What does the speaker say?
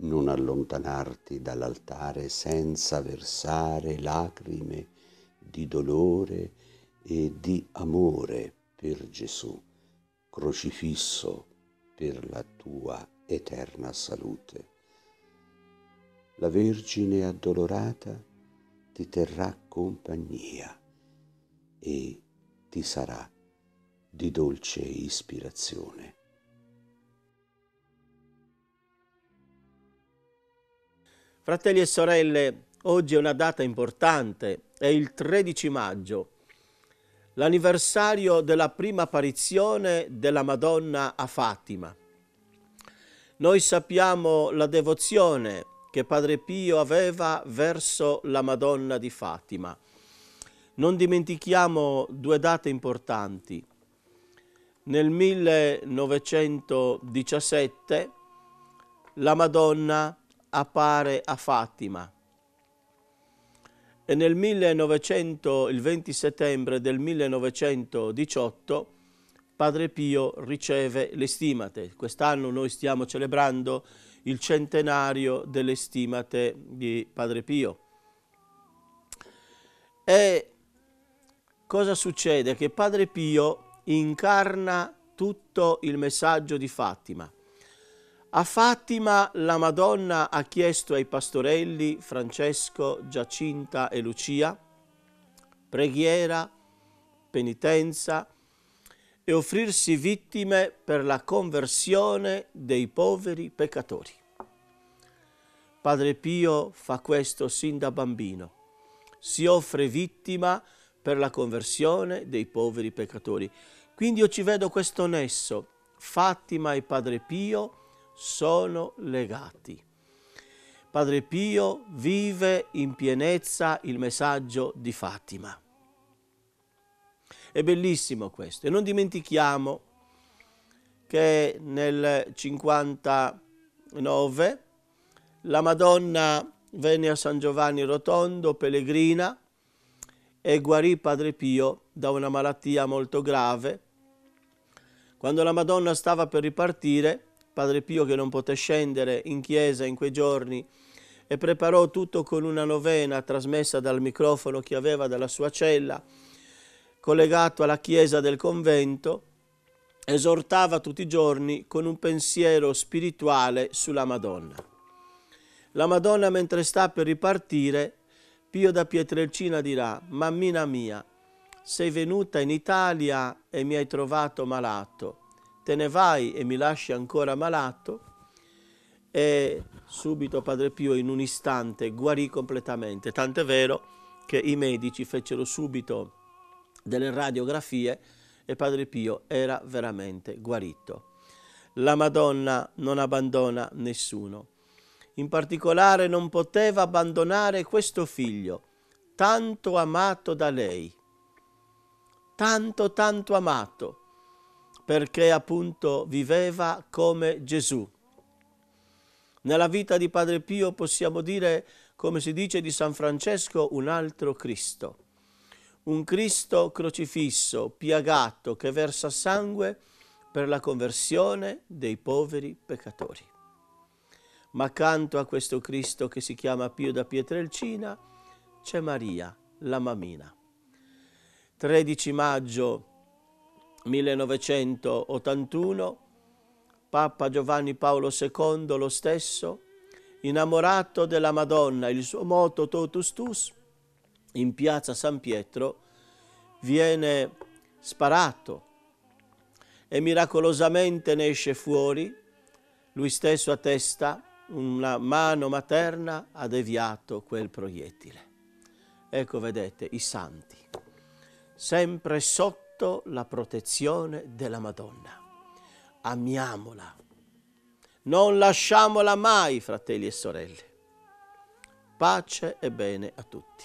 non allontanarti dall'altare senza versare lacrime di dolore e di amore per Gesù, crocifisso per la tua eterna salute. La Vergine addolorata ti terrà compagnia e ti sarà di dolce ispirazione. Fratelli e sorelle, oggi è una data importante, è il 13 maggio, l'anniversario della prima apparizione della Madonna a Fatima. Noi sappiamo la devozione che Padre Pio aveva verso la Madonna di Fatima. Non dimentichiamo due date importanti. Nel 1917 la Madonna appare a Fatima e nel 1900, il 20 settembre del 1918 Padre Pio riceve le stimate. Quest'anno noi stiamo celebrando il centenario delle stimate di Padre Pio. E cosa succede? Che Padre Pio incarna tutto il messaggio di Fatima. A Fatima la Madonna ha chiesto ai pastorelli Francesco, Giacinta e Lucia preghiera, penitenza e offrirsi vittime per la conversione dei poveri peccatori. Padre Pio fa questo sin da bambino. Si offre vittima per la conversione dei poveri peccatori. Quindi io ci vedo questo nesso, Fatima e Padre Pio, sono legati. Padre Pio vive in pienezza il messaggio di Fatima. È bellissimo questo e non dimentichiamo che nel 59 la Madonna venne a San Giovanni Rotondo, pellegrina, e guarì Padre Pio da una malattia molto grave. Quando la Madonna stava per ripartire, Padre Pio che non poté scendere in chiesa in quei giorni e preparò tutto con una novena trasmessa dal microfono che aveva dalla sua cella, collegato alla chiesa del convento, esortava tutti i giorni con un pensiero spirituale sulla Madonna. La Madonna mentre sta per ripartire, Pio da Pietrelcina dirà, Mammina mia, sei venuta in Italia e mi hai trovato malato te ne vai e mi lasci ancora malato e subito Padre Pio in un istante guarì completamente, tant'è vero che i medici fecero subito delle radiografie e Padre Pio era veramente guarito. La Madonna non abbandona nessuno. In particolare non poteva abbandonare questo figlio, tanto amato da lei, tanto tanto amato, perché appunto viveva come Gesù. Nella vita di Padre Pio possiamo dire, come si dice di San Francesco, un altro Cristo. Un Cristo crocifisso, piagato, che versa sangue per la conversione dei poveri peccatori. Ma accanto a questo Cristo che si chiama Pio da Pietrelcina c'è Maria, la mammina. 13 maggio 1981, Papa Giovanni Paolo II lo stesso, innamorato della Madonna, il suo moto Totus Tus, in piazza San Pietro, viene sparato e miracolosamente ne esce fuori, lui stesso a testa, una mano materna ha deviato quel proiettile. Ecco, vedete, i santi, sempre sotto sotto la protezione della Madonna. Amiamola. Non lasciamola mai, fratelli e sorelle. Pace e bene a tutti.